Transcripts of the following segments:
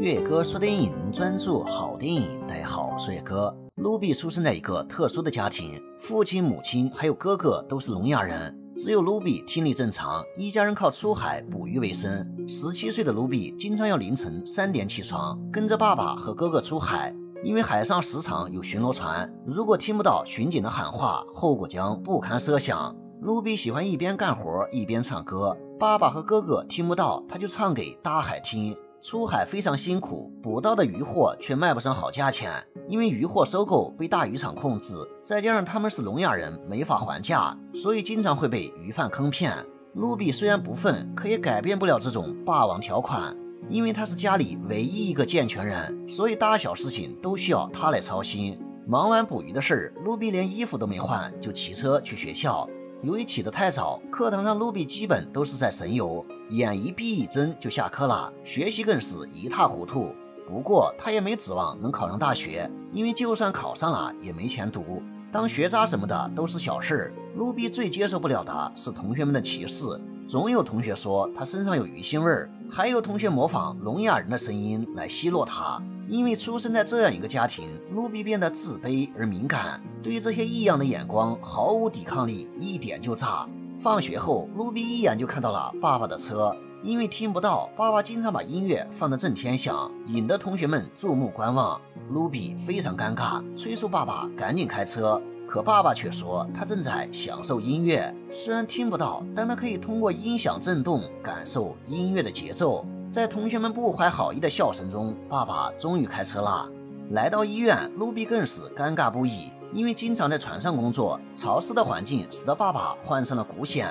粤歌说电影，专注好电影。大家好，我是粤歌。卢比出生在一个特殊的家庭，父亲、母亲还有哥哥都是聋哑人，只有卢比听力正常。一家人靠出海捕鱼为生。十七岁的卢比经常要凌晨三点起床，跟着爸爸和哥哥出海，因为海上时常有巡逻船，如果听不到巡警的喊话，后果将不堪设想。卢比喜欢一边干活一边唱歌，爸爸和哥哥听不到，他就唱给大海听。出海非常辛苦，捕到的渔货却卖不上好价钱，因为渔货收购被大渔场控制，再加上他们是聋哑人，没法还价，所以经常会被鱼贩坑骗。卢比虽然不愤，可也改变不了这种霸王条款，因为他是家里唯一一个健全人，所以大小事情都需要他来操心。忙完捕鱼的事儿，卢比连衣服都没换，就骑车去学校。由于起得太早，课堂上卢比基本都是在神游，眼一闭一睁就下课了，学习更是一塌糊涂。不过他也没指望能考上大学，因为就算考上了也没钱读，当学渣什么的都是小事儿。卢比最接受不了的是同学们的歧视，总有同学说他身上有鱼腥味儿，还有同学模仿聋哑人的声音来奚落他。因为出生在这样一个家庭，卢比变得自卑而敏感，对于这些异样的眼光毫无抵抗力，一点就炸。放学后，卢比一眼就看到了爸爸的车，因为听不到，爸爸经常把音乐放得震天响，引得同学们注目观望。卢比非常尴尬，催促爸爸赶紧开车，可爸爸却说他正在享受音乐，虽然听不到，但他可以通过音响震动感受音乐的节奏。在同学们不怀好意的笑声中，爸爸终于开车了。来到医院，卢比更是尴尬不已，因为经常在船上工作，潮湿的环境使得爸爸患上了骨癣。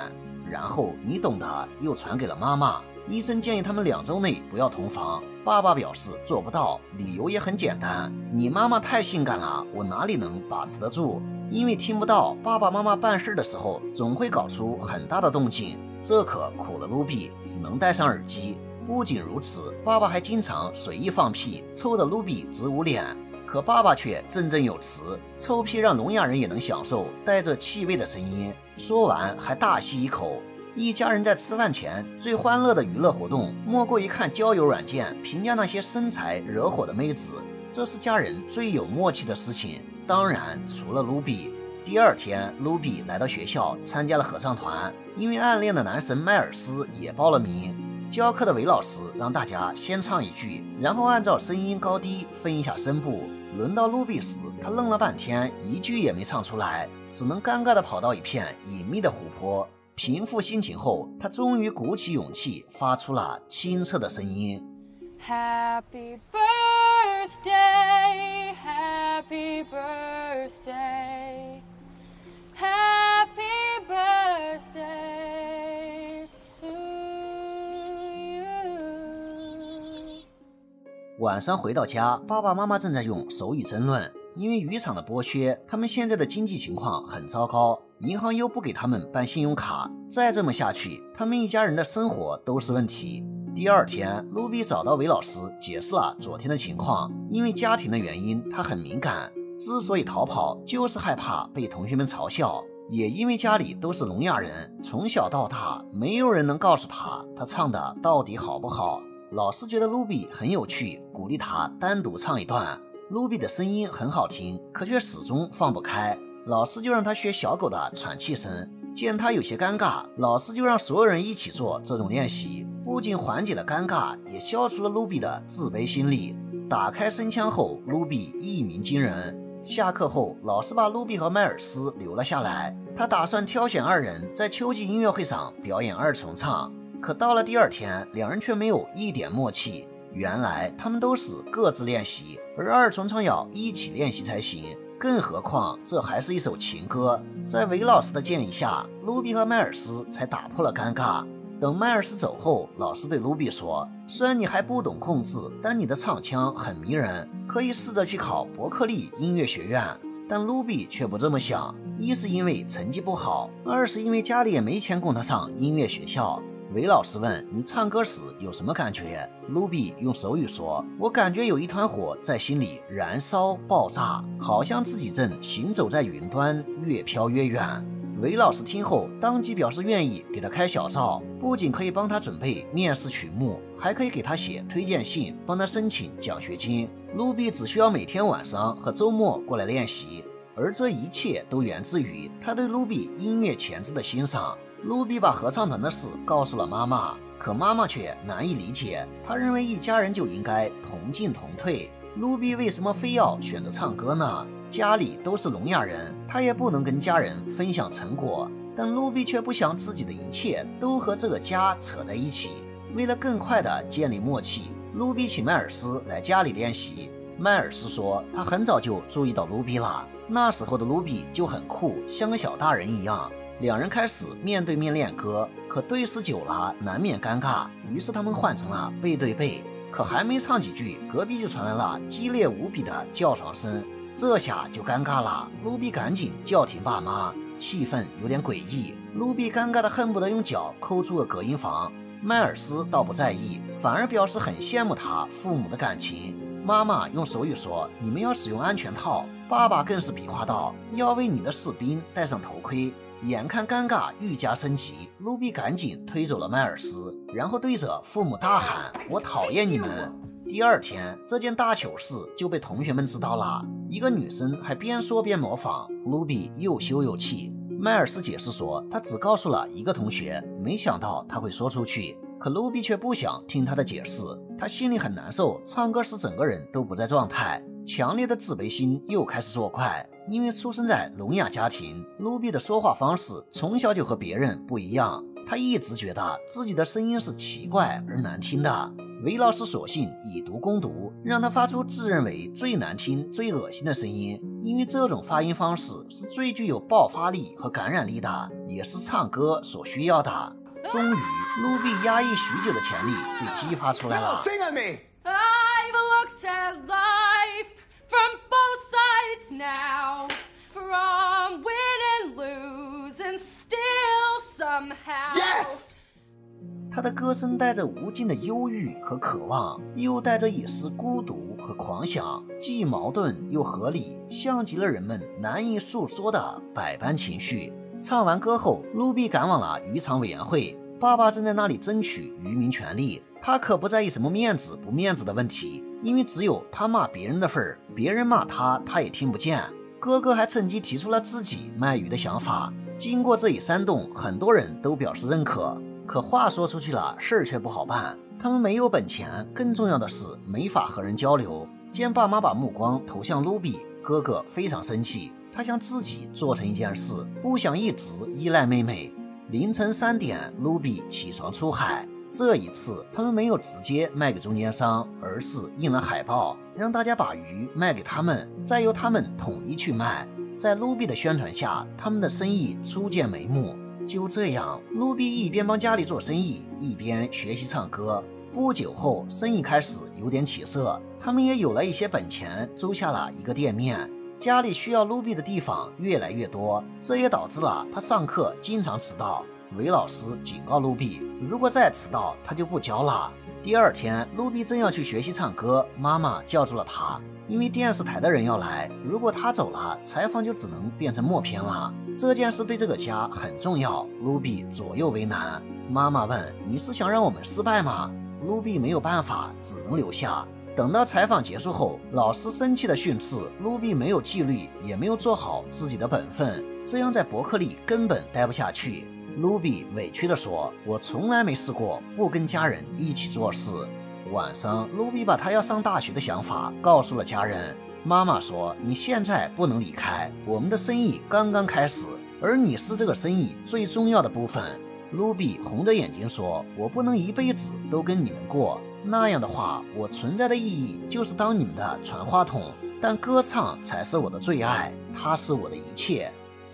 然后你懂得，又传给了妈妈。医生建议他们两周内不要同房。爸爸表示做不到，理由也很简单：你妈妈太性感了，我哪里能把持得住？因为听不到，爸爸妈妈办事的时候总会搞出很大的动静，这可苦了卢比，只能戴上耳机。不仅如此，爸爸还经常随意放屁，臭得卢比直捂脸。可爸爸却振振有词：“臭屁让聋哑人也能享受带着气味的声音。”说完还大吸一口。一家人在吃饭前最欢乐的娱乐活动，莫过于看交友软件，评价那些身材惹火的妹子。这是家人最有默契的事情。当然，除了卢比。第二天，卢比来到学校参加了合唱团，因为暗恋的男神迈尔斯也报了名。教课的韦老师让大家先唱一句，然后按照声音高低分一下声部。轮到卢比时，他愣了半天，一句也没唱出来，只能尴尬地跑到一片隐秘的湖泊。平复心情后，他终于鼓起勇气，发出了清澈的声音：Happy birthday, birthday, happy birthday, Happy birthday to. you. 晚上回到家，爸爸妈妈正在用手语争论，因为渔场的剥削，他们现在的经济情况很糟糕，银行又不给他们办信用卡，再这么下去，他们一家人的生活都是问题。第二天，卢比找到韦老师解释了昨天的情况，因为家庭的原因，他很敏感，之所以逃跑，就是害怕被同学们嘲笑，也因为家里都是聋哑人，从小到大，没有人能告诉他他唱的到底好不好。老师觉得卢比很有趣，鼓励他单独唱一段。卢比的声音很好听，可却始终放不开。老师就让他学小狗的喘气声。见他有些尴尬，老师就让所有人一起做这种练习，不仅缓解了尴尬，也消除了卢比的自卑心理。打开声腔后，卢比一鸣惊人。下课后，老师把卢比和迈尔斯留了下来，他打算挑选二人在秋季音乐会上表演二重唱。可到了第二天，两人却没有一点默契。原来他们都是各自练习，而二重唱要一起练习才行。更何况这还是一首情歌。在韦老师的建议下，卢比和迈尔斯才打破了尴尬。等迈尔斯走后，老师对卢比说：“虽然你还不懂控制，但你的唱腔很迷人，可以试着去考伯克利音乐学院。”但卢比却不这么想，一是因为成绩不好，二是因为家里也没钱供他上音乐学校。韦老师问你唱歌时有什么感觉？卢比用手语说：“我感觉有一团火在心里燃烧爆炸，好像自己正行走在云端，越飘越远。”韦老师听后当即表示愿意给他开小灶，不仅可以帮他准备面试曲目，还可以给他写推荐信，帮他申请奖学金。卢比只需要每天晚上和周末过来练习，而这一切都源自于他对卢比音乐潜质的欣赏。卢比把合唱团的事告诉了妈妈，可妈妈却难以理解。她认为一家人就应该同进同退，卢比为什么非要选择唱歌呢？家里都是聋哑人，他也不能跟家人分享成果。但卢比却不想自己的一切都和这个家扯在一起。为了更快地建立默契，卢比请迈尔斯来家里练习。迈尔斯说，他很早就注意到卢比了，那时候的卢比就很酷，像个小大人一样。两人开始面对面练歌，可对视久了难免尴尬，于是他们换成了背对背。可还没唱几句，隔壁就传来了激烈无比的叫床声，这下就尴尬了。卢比赶紧叫停爸妈，气氛有点诡异。卢比尴尬的恨不得用脚抠出个隔音房。迈尔斯倒不在意，反而表示很羡慕他父母的感情。妈妈用手语说：“你们要使用安全套。”爸爸更是比划道：“要为你的士兵戴上头盔。”眼看尴尬愈加升级，卢比赶紧推走了迈尔斯，然后对着父母大喊：“我讨厌你们！”第二天，这件大糗事就被同学们知道了。一个女生还边说边模仿，卢比又羞又气。迈尔斯解释说，他只告诉了一个同学，没想到他会说出去。可卢比却不想听他的解释，他心里很难受，唱歌时整个人都不在状态。强烈的自卑心又开始作怪，因为出生在聋哑家庭，卢比的说话方式从小就和别人不一样。他一直觉得自己的声音是奇怪而难听的。韦老师索性以毒攻毒，让他发出自认为最难听、最恶心的声音，因为这种发音方式是最具有爆发力和感染力的，也是唱歌所需要的。终于，卢比压抑许久的潜力被激发出来了。from both sides now, from win and lose, and still somehow. Yes. 他的歌声带着无尽的忧郁和渴望，又带着一丝孤独和狂想，既矛盾又合理，像极了人们难以诉说的百般情绪。唱完歌后，卢比赶往了渔场委员会，爸爸正在那里争取渔民权利。他可不在意什么面子不面子的问题。因为只有他骂别人的份儿，别人骂他，他也听不见。哥哥还趁机提出了自己卖鱼的想法。经过这一煽动，很多人都表示认可。可话说出去了，事儿却不好办。他们没有本钱，更重要的是没法和人交流。见爸妈把目光投向卢比，哥哥非常生气。他想自己做成一件事，不想一直依赖妹妹。凌晨三点，卢比起床出海。这一次，他们没有直接卖给中间商，而是印了海报，让大家把鱼卖给他们，再由他们统一去卖。在卢比的宣传下，他们的生意初见眉目。就这样，卢比一边帮家里做生意，一边学习唱歌。不久后，生意开始有点起色，他们也有了一些本钱，租下了一个店面。家里需要卢比的地方越来越多，这也导致了他上课经常迟到。韦老师警告卢比，如果再迟到，他就不教了。第二天，卢比正要去学习唱歌，妈妈叫住了他，因为电视台的人要来，如果他走了，采访就只能变成默片了。这件事对这个家很重要，卢比左右为难。妈妈问：“你是想让我们失败吗？”卢比没有办法，只能留下。等到采访结束后，老师生气的训斥卢比没有纪律，也没有做好自己的本分，这样在伯克利根本待不下去。卢比委屈地说：“我从来没试过不跟家人一起做事。”晚上，卢比把他要上大学的想法告诉了家人。妈妈说：“你现在不能离开，我们的生意刚刚开始，而你是这个生意最重要的部分。”卢比红着眼睛说：“我不能一辈子都跟你们过，那样的话，我存在的意义就是当你们的传话筒。但歌唱才是我的最爱，它是我的一切。”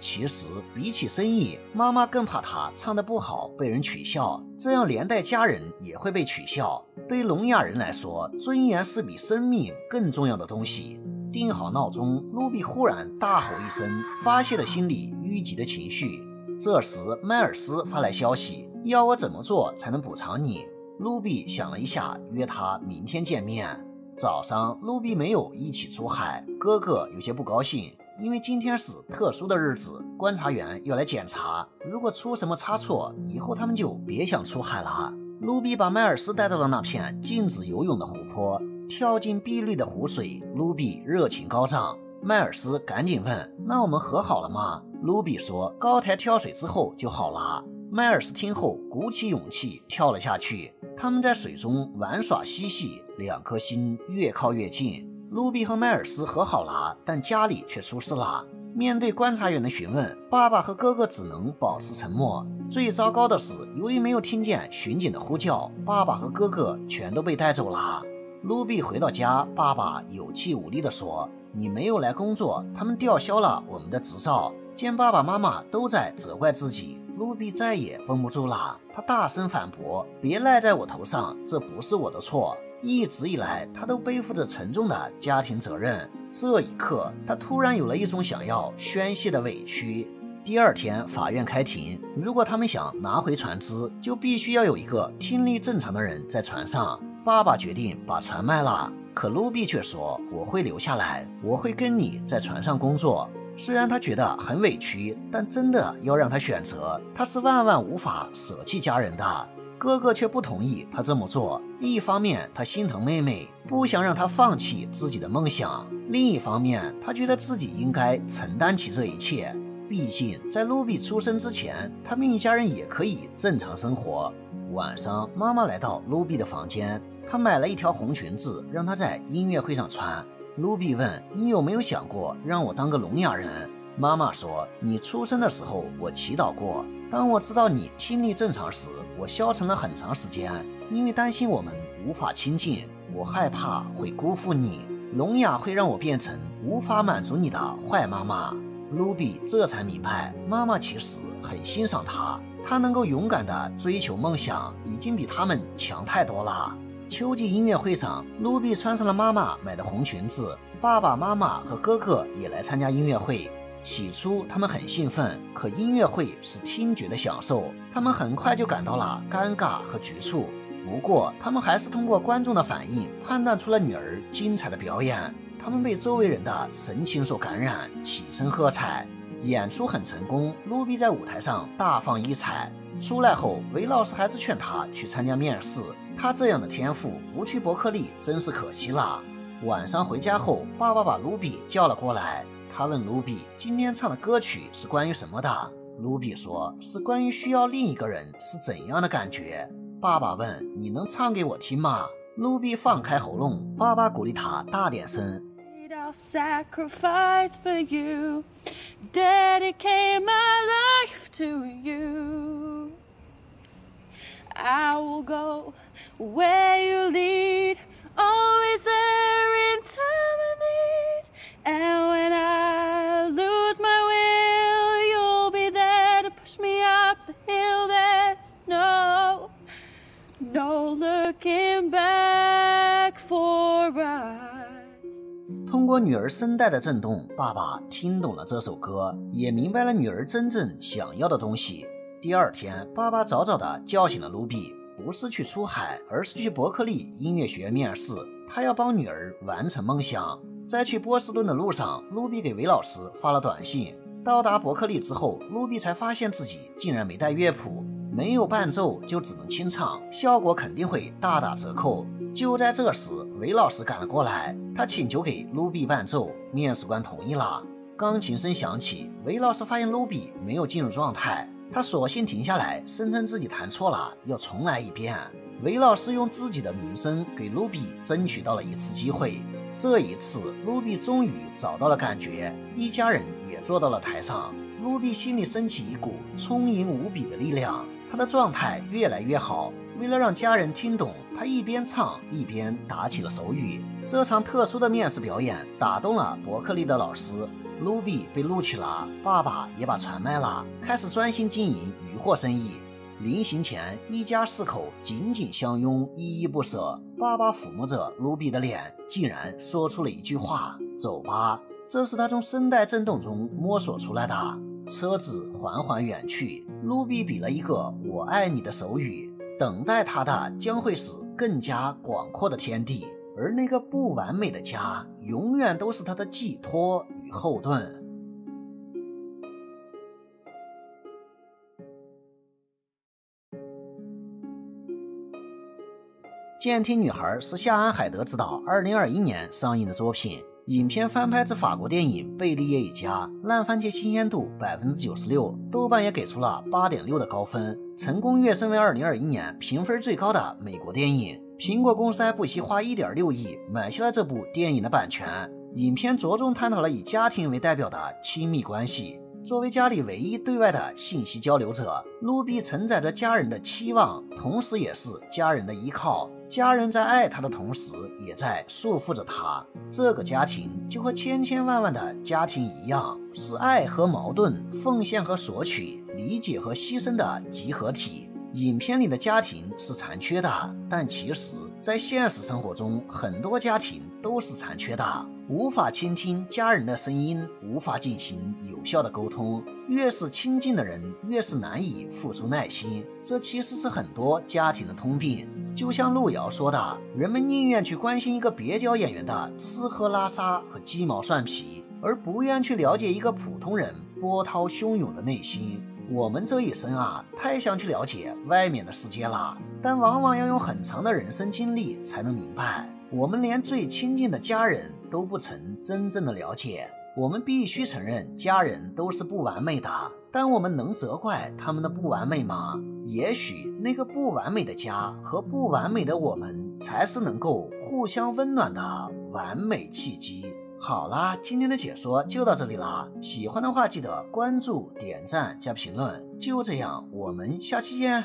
其实，比起生意，妈妈更怕他唱得不好被人取笑，这样连带家人也会被取笑。对聋哑人来说，尊严是比生命更重要的东西。定好闹钟，卢比忽然大吼一声，发泄了心里淤积的情绪。这时，迈尔斯发来消息，要我怎么做才能补偿你？卢比想了一下，约他明天见面。早上，卢比没有一起出海，哥哥有些不高兴。因为今天是特殊的日子，观察员要来检查。如果出什么差错，以后他们就别想出海了。卢比把迈尔斯带到了那片禁止游泳的湖泊，跳进碧绿的湖水，卢比热情高涨。迈尔斯赶紧问：“那我们和好了吗？”卢比说：“高台跳水之后就好了。”迈尔斯听后鼓起勇气跳了下去。他们在水中玩耍嬉戏，两颗心越靠越近。卢比和迈尔斯和好了，但家里却出事了。面对观察员的询问，爸爸和哥哥只能保持沉默。最糟糕的是，由于没有听见巡警的呼叫，爸爸和哥哥全都被带走了。卢比回到家，爸爸有气无力地说：“你没有来工作，他们吊销了我们的执照。”见爸爸妈妈都在责怪自己，卢比再也绷不住了，他大声反驳：“别赖在我头上，这不是我的错。”一直以来，他都背负着沉重的家庭责任。这一刻，他突然有了一种想要宣泄的委屈。第二天，法院开庭。如果他们想拿回船只，就必须要有一个听力正常的人在船上。爸爸决定把船卖了，可卢比却说：“我会留下来，我会跟你在船上工作。”虽然他觉得很委屈，但真的要让他选择，他是万万无法舍弃家人的。哥哥却不同意他这么做。一方面，他心疼妹妹，不想让她放弃自己的梦想；另一方面，他觉得自己应该承担起这一切。毕竟，在卢比出生之前，他们一家人也可以正常生活。晚上，妈妈来到卢比的房间，她买了一条红裙子，让他在音乐会上穿。卢比问：“你有没有想过让我当个聋哑人？”妈妈说：“你出生的时候，我祈祷过。”当我知道你听力正常时，我消沉了很长时间，因为担心我们无法亲近，我害怕会辜负你。聋哑会让我变成无法满足你的坏妈妈。卢比这才明白，妈妈其实很欣赏他，他能够勇敢地追求梦想，已经比他们强太多了。秋季音乐会上，卢比穿上了妈妈买的红裙子，爸爸妈妈和哥哥也来参加音乐会。起初他们很兴奋，可音乐会是听觉的享受，他们很快就感到了尴尬和局促。不过，他们还是通过观众的反应判断出了女儿精彩的表演。他们被周围人的神情所感染，起身喝彩。演出很成功，卢比在舞台上大放异彩。出来后，韦老师还是劝他去参加面试。他这样的天赋，不去伯克利真是可惜了。晚上回家后，爸爸把卢比叫了过来。他问卢比：“今天唱的歌曲是关于什么的？”卢比说：“是关于需要另一个人是怎样的感觉。”爸爸问：“你能唱给我听吗？”卢比放开喉咙，爸爸鼓励他大点声。女儿声带的震动，爸爸听懂了这首歌，也明白了女儿真正想要的东西。第二天，爸爸早早的叫醒了卢比，不是去出海，而是去伯克利音乐学院面试。他要帮女儿完成梦想。在去波士顿的路上，卢比给韦老师发了短信。到达伯克利之后，卢比才发现自己竟然没带乐谱。没有伴奏就只能清唱，效果肯定会大打折扣。就在这时，韦老师赶了过来，他请求给卢比伴奏，面试官同意了。钢琴声响起，韦老师发现卢比没有进入状态，他索性停下来，声称自己弹错了，要重来一遍。韦老师用自己的名声给卢比争取到了一次机会。这一次，卢比终于找到了感觉，一家人也坐到了台上。卢比心里升起一股充盈无比的力量。他的状态越来越好。为了让家人听懂，他一边唱一边打起了手语。这场特殊的面试表演打动了伯克利的老师，卢比被录取了。爸爸也把船卖了，开始专心经营渔货生意。临行前，一家四口紧紧相拥，依依不舍。爸爸抚摸着卢比的脸，竟然说出了一句话：“走吧。”这是他从声带震动中摸索出来的。车子缓缓远去，卢比比了一个“我爱你”的手语。等待他的将会是更加广阔的天地，而那个不完美的家永远都是他的寄托与后盾。监听女孩是夏安海德执导二零二一年上映的作品影片翻拍自法国电影贝利耶一家烂番茄新鲜度百分之九十六豆瓣也给出了八点六的高分成功跃升为二零二一年评分最高的美国电影。苹果公司还不惜花一点六亿买下了这部电影的版权。影片着重探讨了以家庭为代表的亲密关系。作为家里唯一对外的信息交流者，卢比承载着家人的期望，同时也是家人的依靠。家人在爱他的同时，也在束缚着他。这个家庭就和千千万万的家庭一样，是爱和矛盾、奉献和索取、理解和牺牲的集合体。影片里的家庭是残缺的，但其实，在现实生活中，很多家庭都是残缺的，无法倾听家人的声音，无法进行有效的沟通。越是亲近的人，越是难以付出耐心。这其实是很多家庭的通病。就像路遥说的：“人们宁愿去关心一个蹩脚演员的吃喝拉撒和鸡毛蒜皮，而不愿去了解一个普通人波涛汹涌的内心。”我们这一生啊，太想去了解外面的世界了，但往往要用很长的人生经历才能明白，我们连最亲近的家人都不曾真正的了解。我们必须承认，家人都是不完美的，但我们能责怪他们的不完美吗？也许那个不完美的家和不完美的我们，才是能够互相温暖的完美契机。好啦，今天的解说就到这里啦。喜欢的话记得关注、点赞加评论。就这样，我们下期见。